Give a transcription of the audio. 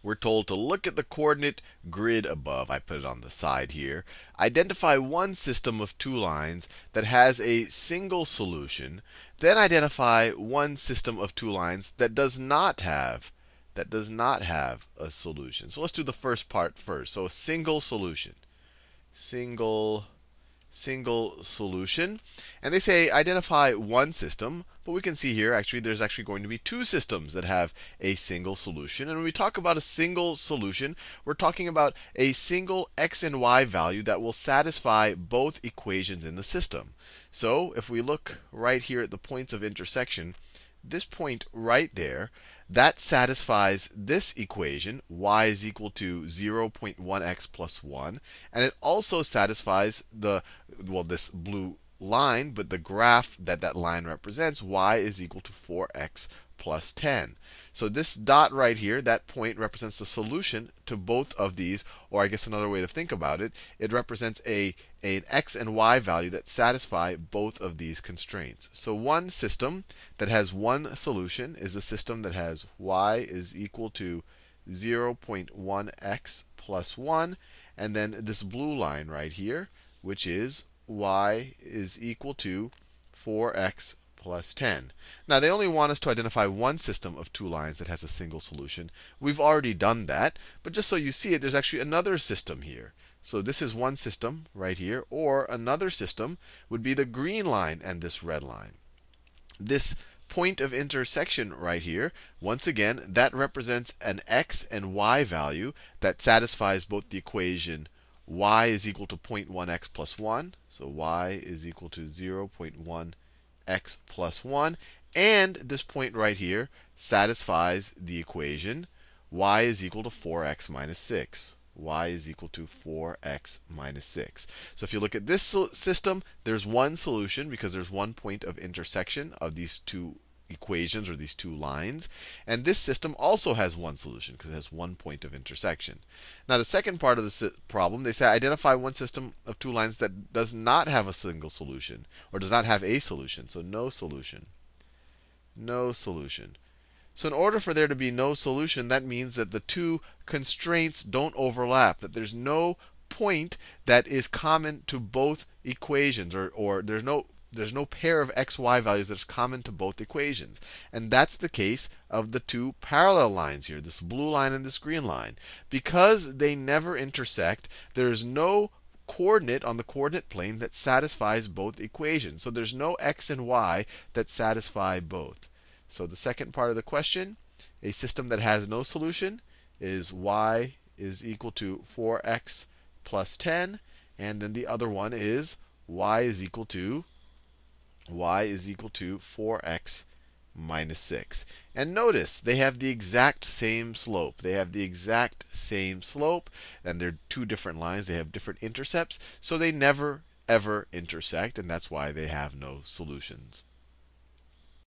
we're told to look at the coordinate grid above. I put it on the side here. Identify one system of two lines that has a single solution. Then identify one system of two lines that does not have that does not have a solution. So let's do the first part first. So a single solution. Single single solution. And they say identify one system, but we can see here actually there's actually going to be two systems that have a single solution. And when we talk about a single solution, we're talking about a single x and y value that will satisfy both equations in the system. So if we look right here at the points of intersection, this point right there, that satisfies this equation, y is equal to 0.1x plus 1. And it also satisfies the, well, this blue line, but the graph that that line represents, y is equal to 4x plus 10. So this dot right here, that point represents the solution to both of these, or I guess another way to think about it, it represents a, an x and y value that satisfy both of these constraints. So one system that has one solution is a system that has y is equal to 0.1x plus 1, and then this blue line right here, which is y is equal to 4x plus 10. Now, they only want us to identify one system of two lines that has a single solution. We've already done that. But just so you see it, there's actually another system here. So this is one system right here. Or another system would be the green line and this red line. This point of intersection right here, once again, that represents an x and y value that satisfies both the equation y is equal to 0.1x plus 1. So y is equal to 0.1 x plus 1. And this point right here satisfies the equation y is equal to 4x minus 6. y is equal to 4x minus 6. So if you look at this system, there's one solution because there's one point of intersection of these two equations or these two lines. And this system also has one solution because it has one point of intersection. Now, the second part of the problem, they say identify one system of two lines that does not have a single solution or does not have a solution. So no solution. No solution. So in order for there to be no solution, that means that the two constraints don't overlap, that there's no point that is common to both equations, or, or there's no there's no pair of x, y values that's common to both equations. And that's the case of the two parallel lines here, this blue line and this green line. Because they never intersect, there's no coordinate on the coordinate plane that satisfies both equations. So there's no x and y that satisfy both. So the second part of the question, a system that has no solution is y is equal to 4x plus 10. And then the other one is y is equal to y is equal to 4x minus 6. And notice they have the exact same slope. They have the exact same slope. And they're two different lines. They have different intercepts. So they never, ever intersect. And that's why they have no solutions.